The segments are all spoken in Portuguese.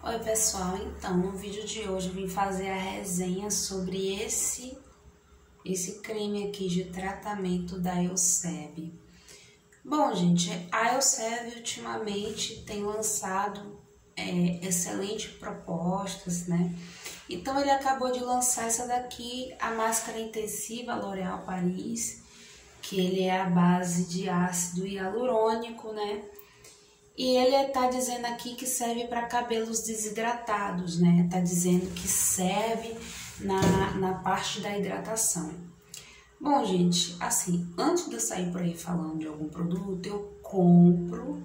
Oi pessoal, então no vídeo de hoje eu vim fazer a resenha sobre esse esse creme aqui de tratamento da Elseb. Bom gente, a Elseb ultimamente tem lançado é, excelentes propostas, né? Então ele acabou de lançar essa daqui, a máscara intensiva L'Oréal Paris, que ele é a base de ácido hialurônico, né? E ele está dizendo aqui que serve para cabelos desidratados, né? Está dizendo que serve na, na parte da hidratação. Bom, gente, assim, antes de eu sair por aí falando de algum produto, eu compro,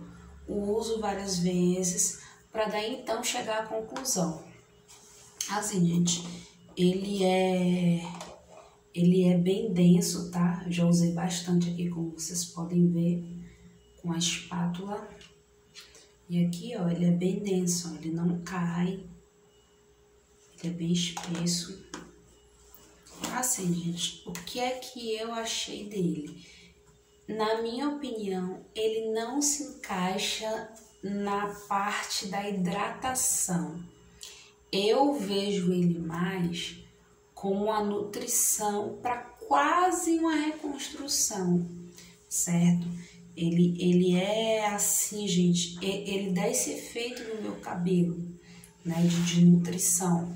uso várias vezes, para daí então chegar à conclusão. Assim, gente, ele é ele é bem denso, tá? Já usei bastante aqui, como vocês podem ver, com a espátula. E aqui, ó, ele é bem denso, ó, ele não cai. Ele é bem espesso. Assim, gente, o que é que eu achei dele? Na minha opinião, ele não se encaixa na parte da hidratação. Eu vejo ele mais como a nutrição para quase uma reconstrução, certo? Ele, ele é assim, gente, ele dá esse efeito no meu cabelo, né, de, de nutrição.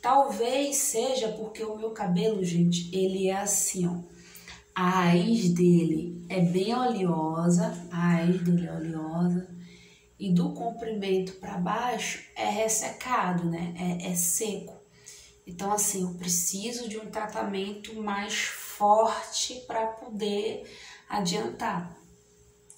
Talvez seja porque o meu cabelo, gente, ele é assim, ó. A raiz dele é bem oleosa, a raiz dele é oleosa, e do comprimento para baixo é ressecado, né? É, é seco. Então, assim, eu preciso de um tratamento mais forte para poder adiantar.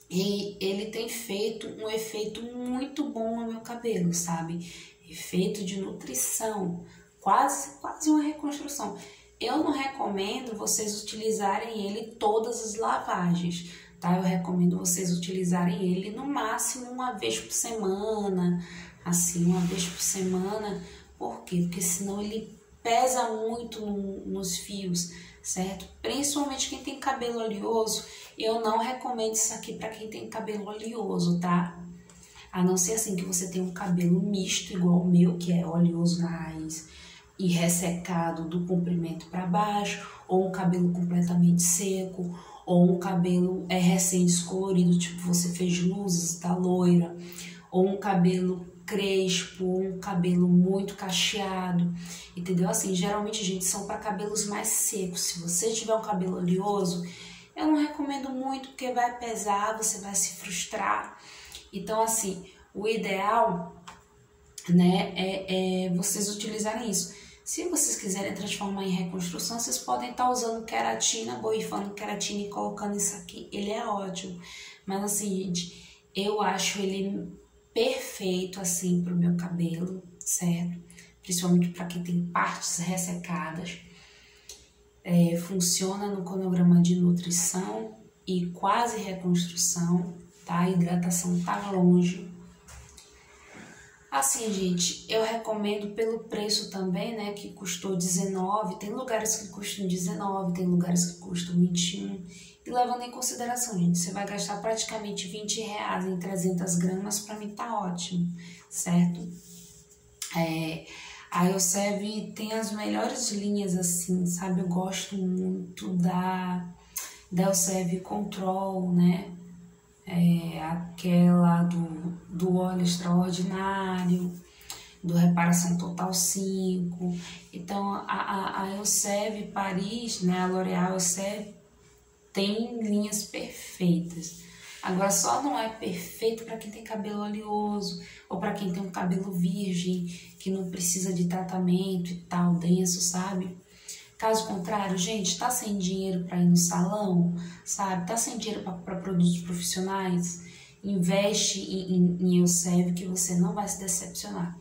E ele tem feito um efeito muito bom no meu cabelo, sabe? Efeito de nutrição, quase, quase uma reconstrução. Eu não recomendo vocês utilizarem ele todas as lavagens, tá? Eu recomendo vocês utilizarem ele no máximo uma vez por semana, assim, uma vez por semana. Por quê? Porque senão ele pesa muito no, nos fios, certo? Principalmente quem tem cabelo oleoso, eu não recomendo isso aqui para quem tem cabelo oleoso, tá? A não ser assim que você tem um cabelo misto, igual o meu, que é oleoso na raiz e ressecado do comprimento para baixo, ou um cabelo completamente seco, ou um cabelo é recém-descolorido, tipo você fez luzes, tá loira, ou um cabelo crespo, um cabelo muito cacheado, entendeu? Assim, geralmente, gente, são para cabelos mais secos. Se você tiver um cabelo oleoso, eu não recomendo muito porque vai pesar, você vai se frustrar. Então, assim, o ideal, né, é, é vocês utilizarem isso. Se vocês quiserem transformar em reconstrução, vocês podem estar tá usando queratina, borrifando queratina e colocando isso aqui. Ele é ótimo. Mas assim, gente, eu acho ele perfeito assim pro meu cabelo, certo? Principalmente para quem tem partes ressecadas. É, funciona no cronograma de nutrição e quase reconstrução, tá? A hidratação tá longe. Assim, gente, eu recomendo pelo preço também, né, que custou 19, tem lugares que custam 19, tem lugares que custam 21 e levando em consideração, gente, você vai gastar praticamente 20 reais em 300 gramas, para mim tá ótimo, certo? É, a Elsev tem as melhores linhas, assim, sabe? Eu gosto muito da, da Elsev Control, né? É, aquela do, do óleo extraordinário, do Reparação Total 5. Então, a, a, a Elsev Paris, né? A L'Oréal Elsev tem linhas perfeitas. Agora só não é perfeito para quem tem cabelo oleoso ou para quem tem um cabelo virgem que não precisa de tratamento e tal, denso, sabe? Caso contrário, gente, tá sem dinheiro para ir no salão, sabe? Tá sem dinheiro para produtos profissionais? Investe em, em, em Elseve que você não vai se decepcionar.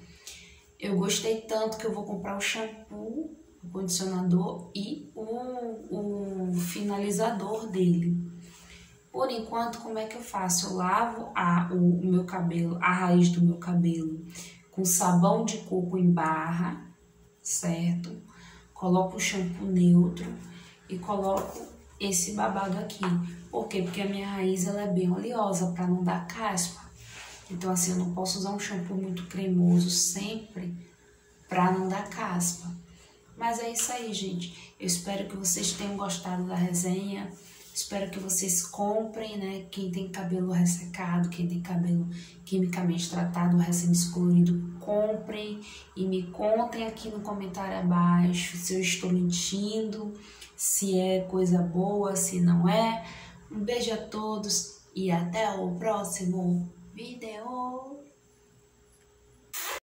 Eu gostei tanto que eu vou comprar o shampoo o condicionador e o, o finalizador dele. Por enquanto, como é que eu faço? Eu lavo a, o, o meu cabelo, a raiz do meu cabelo com sabão de coco em barra, certo? Coloco o shampoo neutro e coloco esse babado aqui. Por quê? Porque a minha raiz ela é bem oleosa para não dar caspa. Então, assim, eu não posso usar um shampoo muito cremoso sempre pra não dar caspa. Mas é isso aí, gente. Eu espero que vocês tenham gostado da resenha. Espero que vocês comprem, né? Quem tem cabelo ressecado, quem tem cabelo quimicamente tratado, recém-descolorido, comprem e me contem aqui no comentário abaixo se eu estou mentindo, se é coisa boa, se não é. Um beijo a todos e até o próximo vídeo.